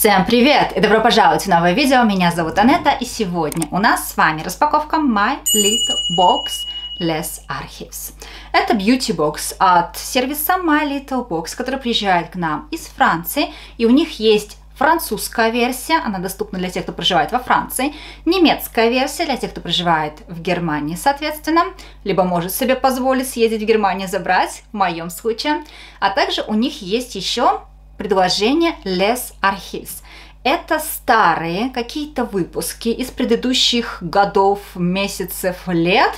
Всем привет и добро пожаловать в новое видео. Меня зовут Анетта и сегодня у нас с вами распаковка My Little Box Les Archives. Это beauty box от сервиса My Little Box, который приезжает к нам из Франции. И у них есть французская версия, она доступна для тех, кто проживает во Франции, немецкая версия для тех, кто проживает в Германии, соответственно, либо может себе позволить съездить в Германию забрать, в моем случае. А также у них есть еще предложение Les Archives. Это старые какие-то выпуски из предыдущих годов, месяцев, лет,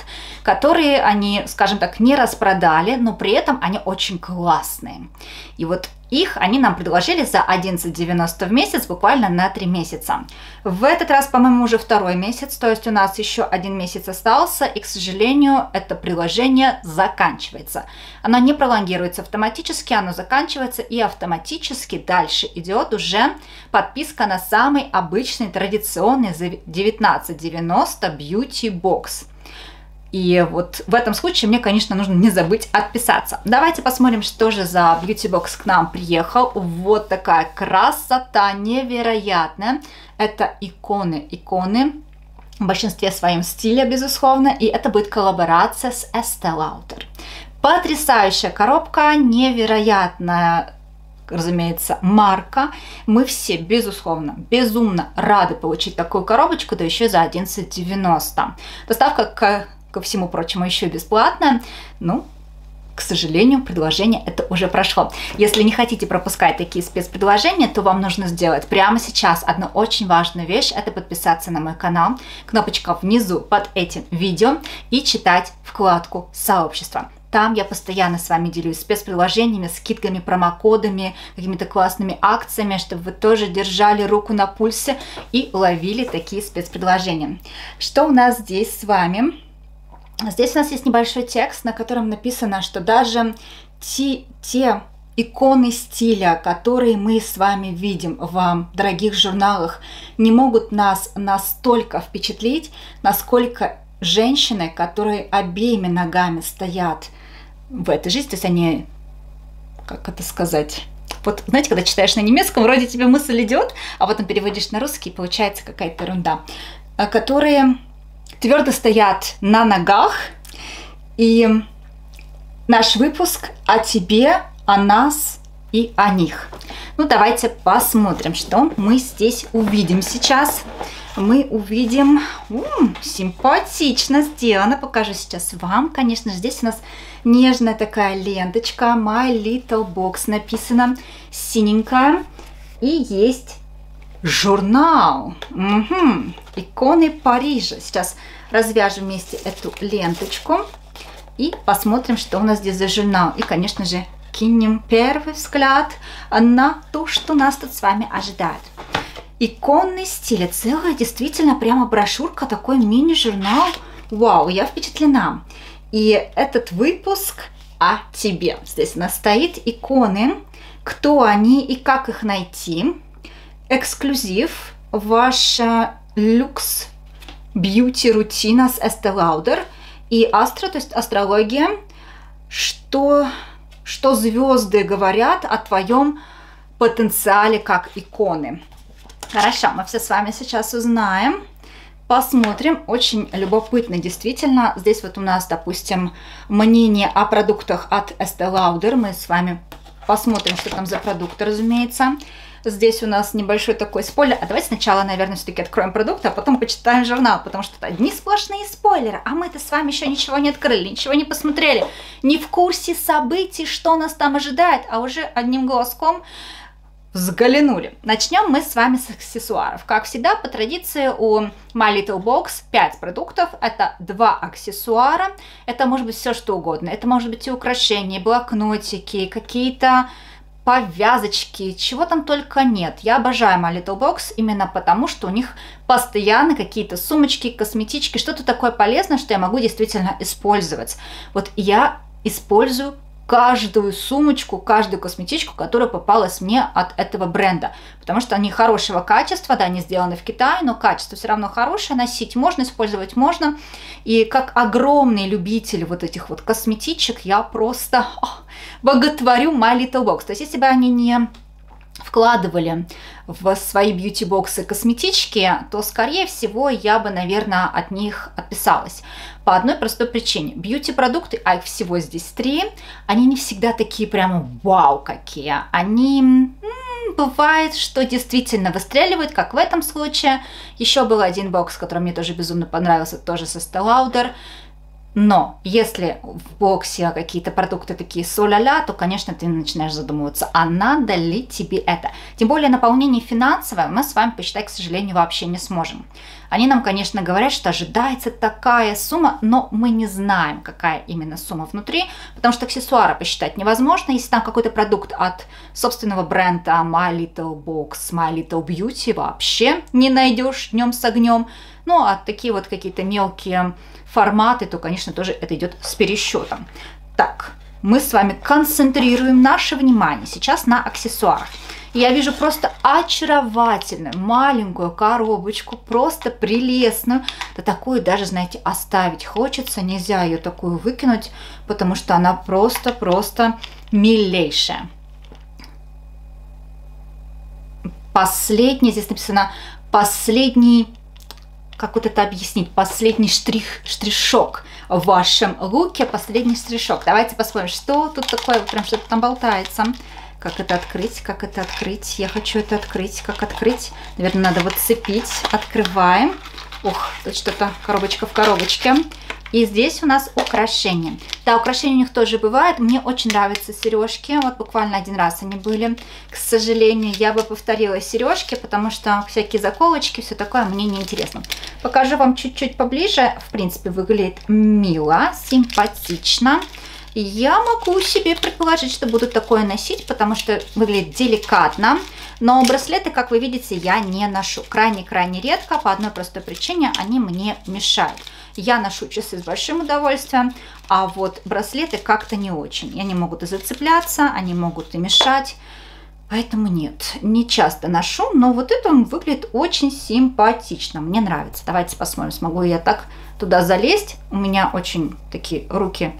которые они, скажем так, не распродали, но при этом они очень классные. И вот их они нам предложили за 11,90 в месяц, буквально на 3 месяца. В этот раз, по-моему, уже второй месяц, то есть у нас еще один месяц остался, и, к сожалению, это приложение заканчивается. Оно не пролонгируется автоматически, оно заканчивается, и автоматически дальше идет уже подписка на самый обычный традиционный за 19,90 Beauty Box. И вот в этом случае мне, конечно, нужно не забыть отписаться. Давайте посмотрим, что же за Box к нам приехал. Вот такая красота невероятная. Это иконы, иконы в большинстве своем стиля, безусловно, и это будет коллаборация с Estee Lauder. Потрясающая коробка, невероятная разумеется, марка. Мы все, безусловно, безумно рады получить такую коробочку, да еще за 11,90. Доставка к ко всему прочему, еще бесплатно. Ну, к сожалению, предложение это уже прошло. Если не хотите пропускать такие спецпредложения, то вам нужно сделать прямо сейчас одну очень важную вещь. Это подписаться на мой канал. Кнопочка внизу под этим видео и читать вкладку «Сообщество». Там я постоянно с вами делюсь спецприложениями, скидками, промокодами, какими-то классными акциями, чтобы вы тоже держали руку на пульсе и ловили такие спецпредложения. Что у нас здесь с вами? Здесь у нас есть небольшой текст, на котором написано, что даже те, те иконы стиля, которые мы с вами видим в дорогих журналах, не могут нас настолько впечатлить, насколько женщины, которые обеими ногами стоят в этой жизни, то есть они, как это сказать, вот знаете, когда читаешь на немецком, вроде тебе мысль идет, а потом переводишь на русский, и получается какая-то ерунда, а которые твердо стоят на ногах. И наш выпуск о тебе, о нас и о них. Ну, давайте посмотрим, что мы здесь увидим сейчас. Мы увидим... М, симпатично сделано. Покажу сейчас вам. Конечно же, здесь у нас нежная такая ленточка. My Little Box написано. Синенькая. И есть журнал. Угу. Иконы Парижа. Сейчас развяжем вместе эту ленточку и посмотрим, что у нас здесь за журнал. И, конечно же, кинем первый взгляд на то, что нас тут с вами ожидает. Иконный стиль. Целая действительно прямо брошюрка, такой мини-журнал. Вау, я впечатлена. И этот выпуск о тебе. Здесь у нас стоит иконы, кто они и как их найти. Эксклюзив, ваш люкс бьюти-рутина с Estee Lauder и астро, то есть астрология, что, что звезды говорят о твоем потенциале как иконы. Хорошо, мы все с вами сейчас узнаем. Посмотрим. Очень любопытно, действительно. Здесь вот у нас, допустим, мнение о продуктах от Estee Lauder. Мы с вами посмотрим, что там за продукты, разумеется. Здесь у нас небольшой такой спойлер. А давайте сначала, наверное, все-таки откроем продукт, а потом почитаем журнал, потому что это одни сплошные спойлеры. А мы-то с вами еще ничего не открыли, ничего не посмотрели. Не в курсе событий, что нас там ожидает, а уже одним голоском взглянули. Начнем мы с вами с аксессуаров. Как всегда, по традиции у My Little Box 5 продуктов. Это 2 аксессуара. Это может быть все что угодно. Это может быть и украшения, блокнотики, какие-то повязочки, чего там только нет. Я обожаю My Little Box именно потому, что у них постоянно какие-то сумочки, косметички, что-то такое полезное, что я могу действительно использовать. Вот я использую каждую сумочку, каждую косметичку, которая попалась мне от этого бренда. Потому что они хорошего качества, да, они сделаны в Китае, но качество все равно хорошее, носить можно, использовать можно. И как огромный любитель вот этих вот косметичек, я просто о, боготворю My Little Box. То есть, если бы они не вкладывали в свои бьюти-боксы косметички, то, скорее всего, я бы, наверное, от них отписалась. По одной простой причине. Бьюти-продукты, а их всего здесь три, они не всегда такие прямо вау какие. Они бывает, что действительно выстреливают, как в этом случае. Еще был один бокс, который мне тоже безумно понравился, тоже со Lauder. Но если в боксе какие-то продукты такие соля-ля, то, конечно, ты начинаешь задумываться, а надо ли тебе это? Тем более наполнение финансовое мы с вами посчитать, к сожалению, вообще не сможем. Они нам, конечно, говорят, что ожидается такая сумма, но мы не знаем, какая именно сумма внутри, потому что аксессуары посчитать невозможно. Если там какой-то продукт от собственного бренда My Little Box, My Little Beauty вообще не найдешь днем с огнем. Ну, а такие вот какие-то мелкие форматы, то, конечно, тоже это идет с пересчетом. Так, мы с вами концентрируем наше внимание сейчас на аксессуарах. Я вижу просто очаровательную маленькую коробочку, просто прелестную. Да такую даже, знаете, оставить хочется, нельзя ее такую выкинуть, потому что она просто-просто милейшая. Последний, здесь написано последний как вот это объяснить, последний штрих, штришок в вашем луке, последний штришок. Давайте посмотрим, что тут такое, прям что-то там болтается. Как это открыть, как это открыть, я хочу это открыть, как открыть. Наверное, надо вот цепить, открываем. Ух, тут что-то коробочка в коробочке. И здесь у нас украшения. Да, украшения у них тоже бывают. Мне очень нравятся сережки. Вот буквально один раз они были. К сожалению, я бы повторила сережки, потому что всякие заколочки, все такое мне не интересно. Покажу вам чуть-чуть поближе. В принципе, выглядит мило, симпатично. Я могу себе предположить, что буду такое носить, потому что выглядит деликатно. Но браслеты, как вы видите, я не ношу. Крайне-крайне редко, по одной простой причине, они мне мешают. Я ношу часы с большим удовольствием, а вот браслеты как-то не очень. Они могут и зацепляться, они могут и мешать. Поэтому нет, не часто ношу, но вот это выглядит очень симпатично. Мне нравится. Давайте посмотрим, смогу я так туда залезть. У меня очень такие руки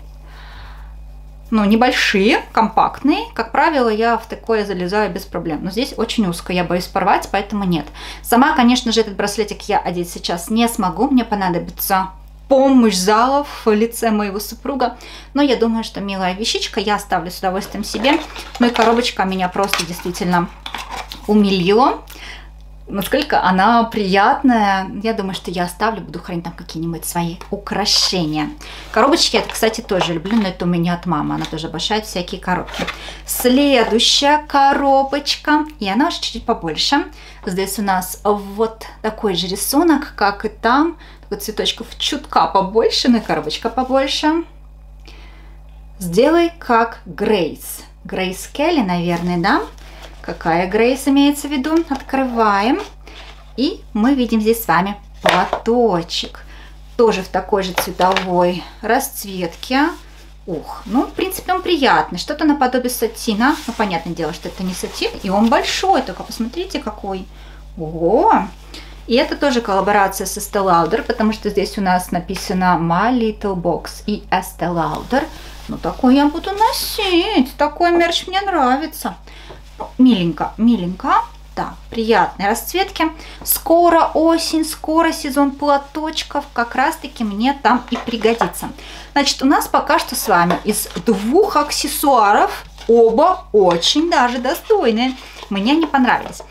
ну, небольшие, компактные. Как правило, я в такое залезаю без проблем. Но здесь очень узко, я боюсь порвать, поэтому нет. Сама, конечно же, этот браслетик я одеть сейчас не смогу. Мне понадобится помощь залов в лице моего супруга. Но я думаю, что милая вещичка, я оставлю с удовольствием себе. Ну и коробочка меня просто действительно умилила насколько она приятная. Я думаю, что я оставлю, буду хранить там какие-нибудь свои украшения. Коробочки я, кстати, тоже люблю, но это у меня от мамы. Она тоже обожает всякие коробки. Следующая коробочка, и она уже чуть-чуть побольше. Здесь у нас вот такой же рисунок, как и там. Такой цветочков чутка побольше, но и коробочка побольше. Сделай как Грейс. Грейс Келли, наверное, да? Какая Грейс имеется в виду? Открываем. И мы видим здесь с вами платочек. Тоже в такой же цветовой расцветке. Ух, ну, в принципе, он приятный. Что-то наподобие сатина. Ну, понятное дело, что это не сатин. И он большой, только посмотрите, какой. Ого! И это тоже коллаборация с Estee Lauder, потому что здесь у нас написано My Little Box и Estee Lauder. Ну, такой я буду носить. Такой мерч мне нравится миленько, миленько. Да, приятной расцветки. Скоро осень, скоро сезон платочков. Как раз таки мне там и пригодится. Значит, у нас пока что с вами из двух аксессуаров оба очень даже достойные. Мне не понравились.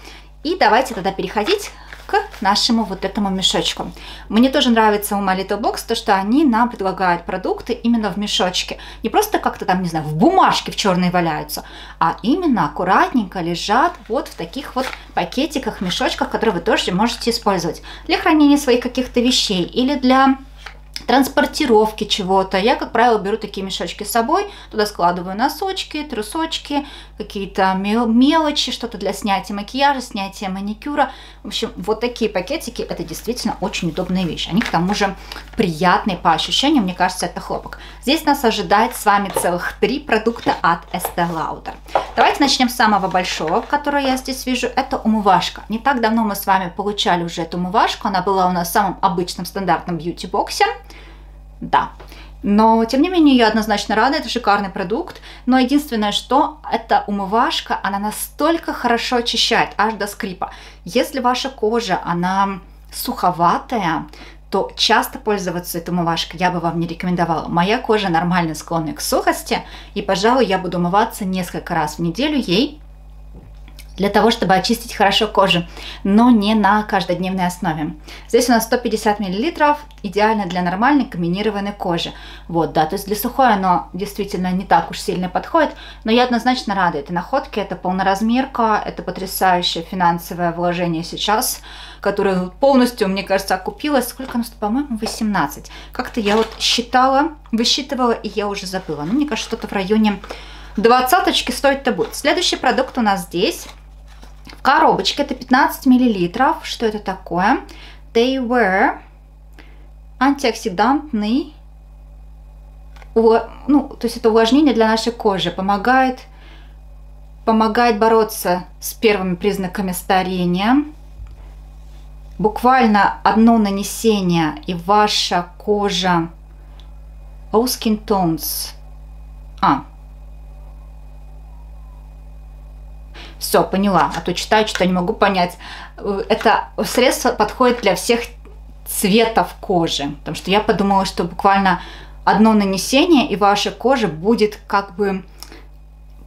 И давайте тогда переходить к нашему вот этому мешочку. Мне тоже нравится у My Little Box то, что они нам предлагают продукты именно в мешочке. Не просто как-то там, не знаю, в бумажке в черной валяются, а именно аккуратненько лежат вот в таких вот пакетиках, мешочках, которые вы тоже можете использовать для хранения своих каких-то вещей или для транспортировки чего-то. Я, как правило, беру такие мешочки с собой, туда складываю носочки, трусочки, какие-то мелочи, что-то для снятия макияжа, снятия маникюра. В общем, вот такие пакетики, это действительно очень удобная вещь. Они, к тому же, приятные по ощущениям, мне кажется, это хлопок. Здесь нас ожидает с вами целых три продукта от Estee Lauder. Давайте начнем с самого большого, который я здесь вижу. Это умывашка. Не так давно мы с вами получали уже эту умывашку. Она была у нас в самом обычном стандартном бьюти-боксе. Да. Но, тем не менее, я однозначно рада, это шикарный продукт. Но единственное, что эта умывашка, она настолько хорошо очищает, аж до скрипа. Если ваша кожа, она суховатая, то часто пользоваться этой умывашкой я бы вам не рекомендовала. Моя кожа нормально склонна к сухости, и, пожалуй, я буду умываться несколько раз в неделю ей, для того, чтобы очистить хорошо кожу, но не на каждодневной основе. Здесь у нас 150 мл, идеально для нормальной комбинированной кожи. Вот, да, то есть для сухой оно действительно не так уж сильно подходит, но я однозначно рада этой находке, это полноразмерка, это потрясающее финансовое вложение сейчас, которое полностью, мне кажется, окупилось. Сколько нас, по-моему, 18. Как-то я вот считала, высчитывала, и я уже забыла. Ну, мне кажется, что-то в районе двадцаточки стоит-то будет. Следующий продукт у нас здесь Коробочка это 15 миллилитров. Что это такое? They were антиоксидантный, ну, то есть это увлажнение для нашей кожи, помогает, помогает бороться с первыми признаками старения. Буквально одно нанесение, и ваша кожа All Skin Tones. А, Все, поняла. А то читаю, что не могу понять. Это средство подходит для всех цветов кожи. Потому что я подумала, что буквально одно нанесение, и ваша кожа будет как бы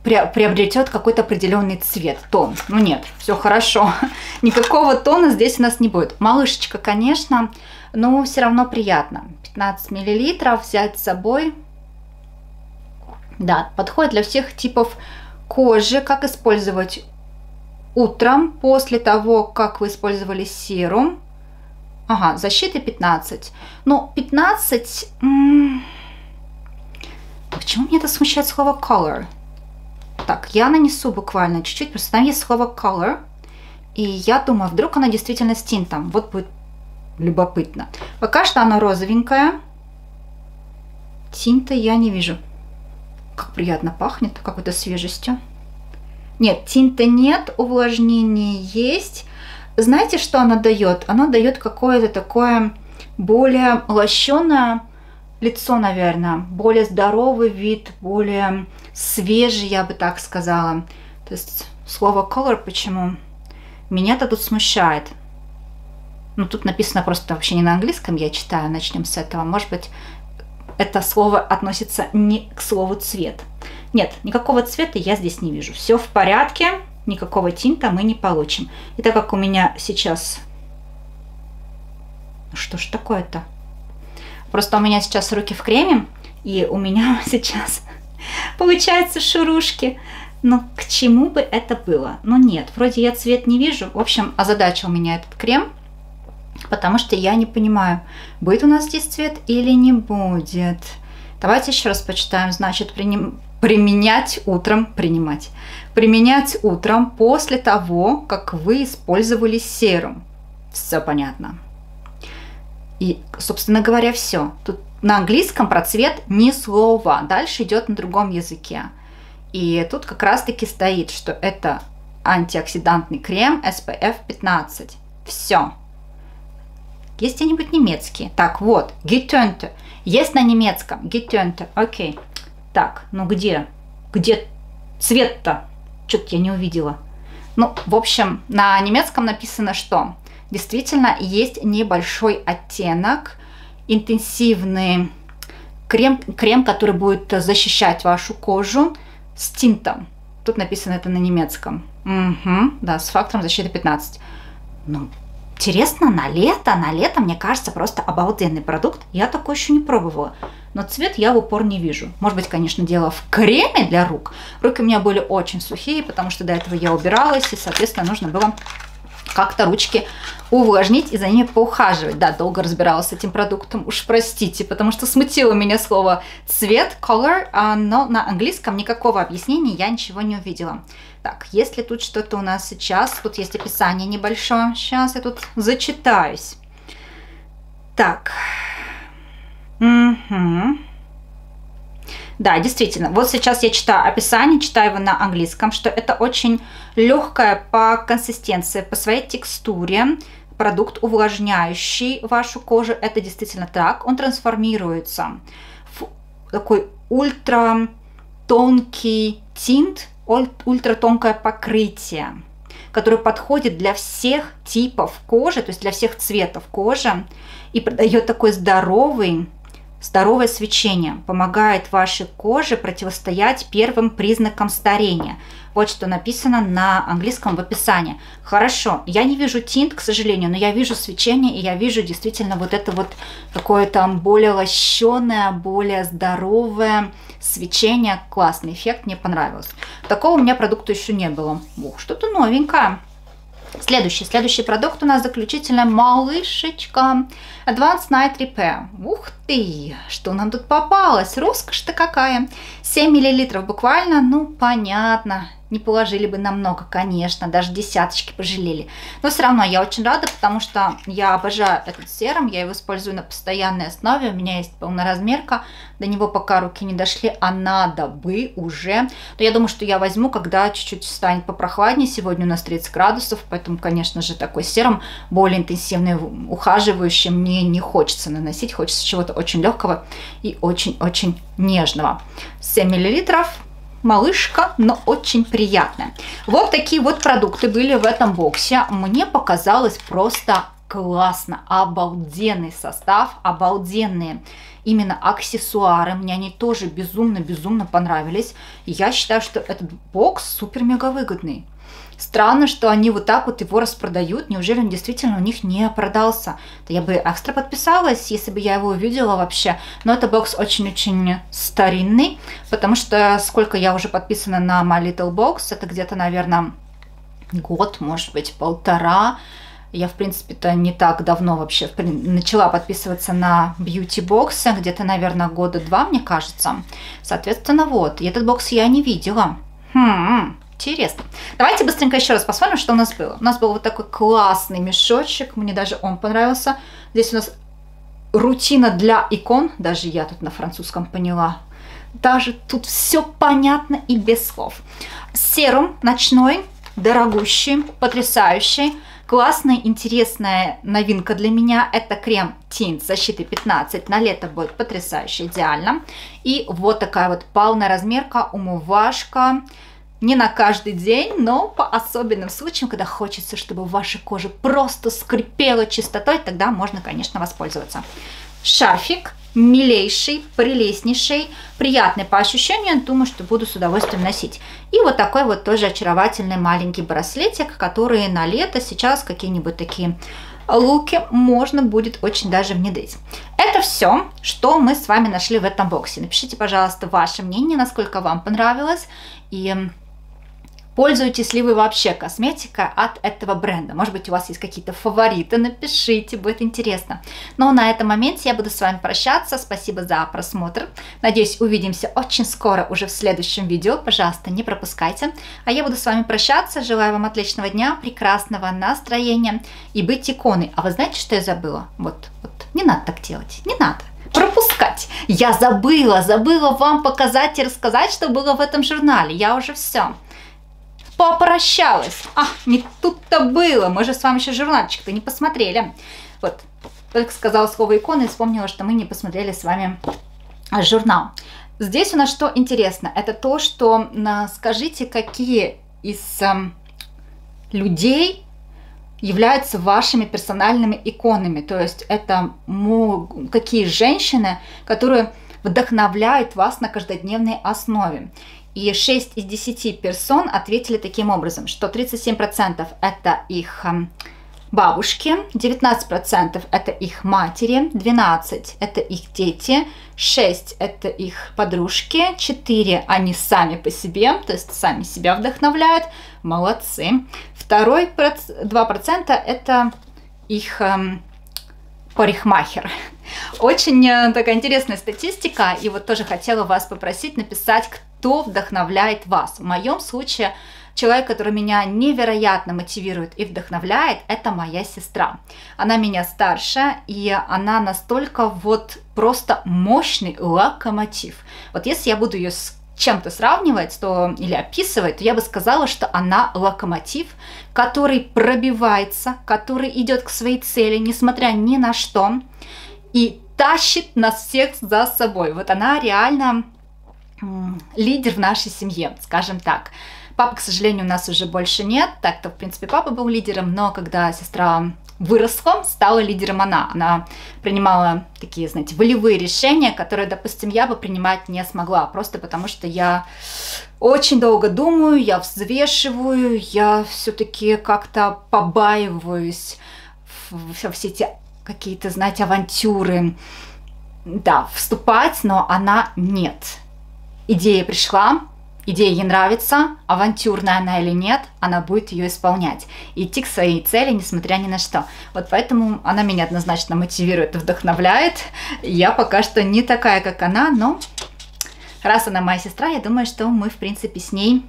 приобретет какой-то определенный цвет, тон. Ну нет, все хорошо. Никакого тона здесь у нас не будет. Малышечка, конечно, но все равно приятно. 15 миллилитров взять с собой. Да, подходит для всех типов кожи, как использовать утром после того, как вы использовали серум. Ага, защиты 15. Ну, 15... Почему мне это смущает слово color? Так, я нанесу буквально чуть-чуть, просто там есть слово color. И я думаю, вдруг она действительно с тинтом. Вот будет любопытно. Пока что она розовенькая. Тинта я не вижу. Как приятно пахнет, какой-то свежестью. Нет, тинта нет, увлажнение есть. Знаете, что она дает? Она дает какое-то такое более лощеное лицо, наверное, более здоровый вид, более свежий, я бы так сказала. То есть слово color почему? Меня-то тут смущает. Ну, тут написано просто вообще не на английском, я читаю, начнем с этого. Может быть, это слово относится не к слову цвет. Нет, никакого цвета я здесь не вижу. Все в порядке, никакого тинта мы не получим. И так как у меня сейчас... Что ж такое-то? Просто у меня сейчас руки в креме, и у меня сейчас получаются шурушки. Но к чему бы это было? Ну нет, вроде я цвет не вижу. В общем, а задача у меня этот крем – потому что я не понимаю, будет у нас здесь цвет или не будет. Давайте еще раз почитаем. Значит, приним, применять утром, принимать, применять утром после того, как вы использовали серум. Все понятно. И, собственно говоря, все. Тут на английском про цвет ни слова. Дальше идет на другом языке. И тут как раз-таки стоит, что это антиоксидантный крем SPF 15. Все. Есть где-нибудь немецкие? Так, вот, getönte. Есть на немецком. Getönte. Окей. Так, ну где? Где цвет-то? Что-то я не увидела. Ну, в общем, на немецком написано, что действительно есть небольшой оттенок, интенсивный крем, крем, который будет защищать вашу кожу с тинтом. Тут написано это на немецком. Угу, да, с фактором защиты 15. Ну, Интересно, на лето, на лето, мне кажется, просто обалденный продукт. Я такой еще не пробовала. Но цвет я в упор не вижу. Может быть, конечно, дело в креме для рук. Руки у меня были очень сухие, потому что до этого я убиралась, и, соответственно, нужно было как-то ручки увлажнить и за ними поухаживать. Да, долго разбиралась с этим продуктом, уж простите, потому что смутило меня слово цвет, color, а, но на английском никакого объяснения я ничего не увидела. Так, если тут что-то у нас сейчас, тут есть описание небольшое, сейчас я тут зачитаюсь. Так, угу. Да, действительно. Вот сейчас я читаю описание, читаю его на английском, что это очень легкая по консистенции, по своей текстуре, продукт увлажняющий вашу кожу. Это действительно так. Он трансформируется в такой ультра тонкий тинт, ультра тонкое покрытие, которое подходит для всех типов кожи, то есть для всех цветов кожи, и придает такой здоровый, здоровое свечение, помогает вашей коже противостоять первым признакам старения. Вот что написано на английском в описании. Хорошо, я не вижу тинт, к сожалению, но я вижу свечение, и я вижу действительно вот это вот какое-то более лощеное, более здоровое свечение. Классный эффект, мне понравилось. Такого у меня продукта еще не было. Ух, что-то новенькое. Следующий, следующий продукт у нас заключительная малышечка. Advanced Night Repair. Ух ты, что нам тут попалось? Роскошь-то какая. 7 мл буквально, ну понятно не положили бы намного, конечно, даже десяточки пожалели. Но все равно я очень рада, потому что я обожаю этот серум, я его использую на постоянной основе, у меня есть полноразмерка, до него пока руки не дошли, а надо бы уже. Но я думаю, что я возьму, когда чуть-чуть станет попрохладнее, сегодня у нас 30 градусов, поэтому, конечно же, такой серум более интенсивный, ухаживающий, мне не хочется наносить, хочется чего-то очень легкого и очень-очень нежного. 7 миллилитров малышка, но очень приятная. Вот такие вот продукты были в этом боксе. Мне показалось просто классно, обалденный состав, обалденные именно аксессуары. Мне они тоже безумно-безумно понравились. я считаю, что этот бокс супер-мега выгодный. Странно, что они вот так вот его распродают. Неужели он действительно у них не продался? Да я бы экстра подписалась, если бы я его увидела вообще. Но это бокс очень-очень старинный, потому что сколько я уже подписана на My Little Box, это где-то, наверное, год, может быть, полтора. Я, в принципе-то, не так давно вообще начала подписываться на Box, где-то, наверное, года два, мне кажется. Соответственно, вот, и этот бокс я не видела. Хм, Интересно. Давайте быстренько еще раз посмотрим, что у нас было. У нас был вот такой классный мешочек, мне даже он понравился. Здесь у нас рутина для икон, даже я тут на французском поняла. Даже тут все понятно и без слов. Серум ночной, дорогущий, потрясающий. Классная, интересная новинка для меня – это крем Тинт защиты 15. На лето будет потрясающе, идеально. И вот такая вот полная размерка, умывашка не на каждый день, но по особенным случаям, когда хочется, чтобы ваша кожа просто скрипела чистотой, тогда можно, конечно, воспользоваться. Шарфик милейший, прелестнейший, приятный по ощущениям, думаю, что буду с удовольствием носить. И вот такой вот тоже очаровательный маленький браслетик, который на лето сейчас какие-нибудь такие луки можно будет очень даже внедрить. Это все, что мы с вами нашли в этом боксе. Напишите, пожалуйста, ваше мнение, насколько вам понравилось. И Пользуетесь ли вы вообще косметикой от этого бренда? Может быть, у вас есть какие-то фавориты? Напишите, будет интересно. Но на этом моменте я буду с вами прощаться. Спасибо за просмотр. Надеюсь, увидимся очень скоро уже в следующем видео. Пожалуйста, не пропускайте. А я буду с вами прощаться. Желаю вам отличного дня, прекрасного настроения и быть иконой. А вы знаете, что я забыла? Вот, вот, не надо так делать, не надо пропускать. Я забыла, забыла вам показать и рассказать, что было в этом журнале. Я уже все попрощалась. А, не тут-то было. Мы же с вами еще журнальчик-то не посмотрели. Вот, только сказала слово иконы и вспомнила, что мы не посмотрели с вами журнал. Здесь у нас что интересно? Это то, что скажите, какие из э, людей являются вашими персональными иконами. То есть это какие женщины, которые вдохновляют вас на каждодневной основе. И 6 из 10 персон ответили таким образом, что 37% это их эм, бабушки, 19% это их матери, 12% это их дети, 6% это их подружки, 4% они сами по себе, то есть сами себя вдохновляют, молодцы. Второй 2% это их эм, парикмахер. Очень э, такая интересная статистика, и вот тоже хотела вас попросить написать, кто вдохновляет вас. В моем случае человек, который меня невероятно мотивирует и вдохновляет, это моя сестра. Она меня старше, и она настолько вот просто мощный локомотив. Вот если я буду ее с чем-то сравнивать то, или описывать, то я бы сказала, что она локомотив, который пробивается, который идет к своей цели, несмотря ни на что. И тащит нас всех за собой. Вот она реально лидер в нашей семье, скажем так. Папы, к сожалению, у нас уже больше нет. Так-то, в принципе, папа был лидером, но когда сестра выросла, стала лидером она. Она принимала такие, знаете, волевые решения, которые, допустим, я бы принимать не смогла, просто потому что я очень долго думаю, я взвешиваю, я все-таки как-то побаиваюсь во все эти какие-то, знаете, авантюры, да, вступать, но она нет. Идея пришла, идея ей нравится, авантюрная она или нет, она будет ее исполнять. И идти к своей цели, несмотря ни на что. Вот поэтому она меня однозначно мотивирует вдохновляет. Я пока что не такая, как она, но раз она моя сестра, я думаю, что мы, в принципе, с ней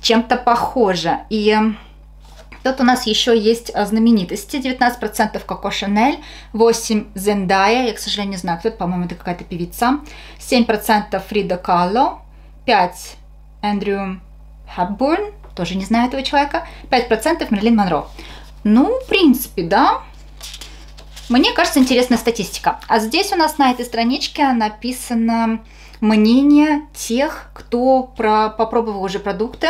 чем-то похожи. И тут у нас еще есть а, знаменитости. 19% Коко Шанель, 8% Зендая, я, к сожалению, не знаю, кто это, по-моему, это какая-то певица, 7% Фрида Кало, 5% Эндрю Хаббурн, тоже не знаю этого человека, 5% Мерлин Монро. Ну, в принципе, да. Мне кажется, интересная статистика. А здесь у нас на этой страничке написано мнение тех, кто про, попробовал уже продукты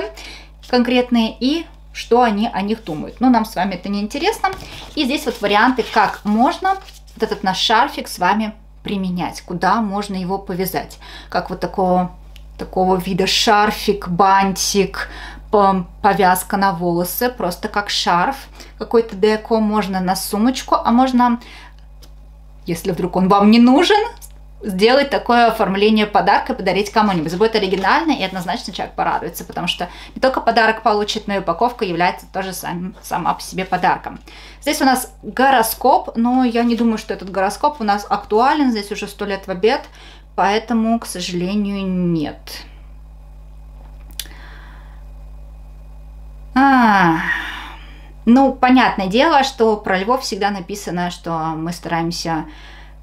конкретные и что они о них думают. Но нам с вами это не интересно. И здесь вот варианты, как можно вот этот наш шарфик с вами применять, куда можно его повязать. Как вот такого такого вида шарфик, бантик, повязка на волосы, просто как шарф, какой-то деко, можно на сумочку, а можно, если вдруг он вам не нужен, сделать такое оформление подарка подарить кому-нибудь. Будет оригинально, и однозначно человек порадуется, потому что не только подарок получит, но и упаковка является тоже сам, сама по себе подарком. Здесь у нас гороскоп, но я не думаю, что этот гороскоп у нас актуален, здесь уже сто лет в обед, поэтому, к сожалению, нет. А, ну, понятное дело, что про львов всегда написано, что мы стараемся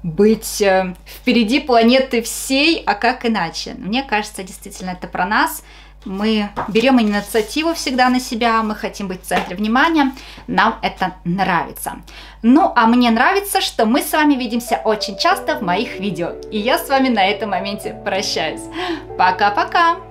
быть э, впереди планеты всей, а как иначе? Мне кажется, действительно, это про нас. Мы берем инициативу всегда на себя, мы хотим быть в центре внимания, нам это нравится. Ну, а мне нравится, что мы с вами видимся очень часто в моих видео. И я с вами на этом моменте прощаюсь. Пока-пока!